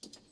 you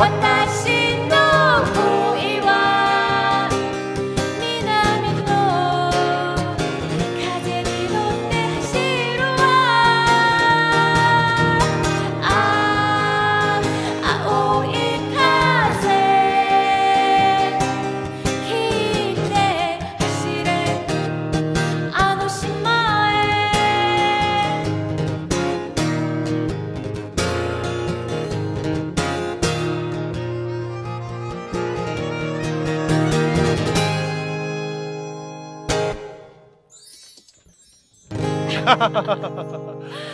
what the ハハハハ。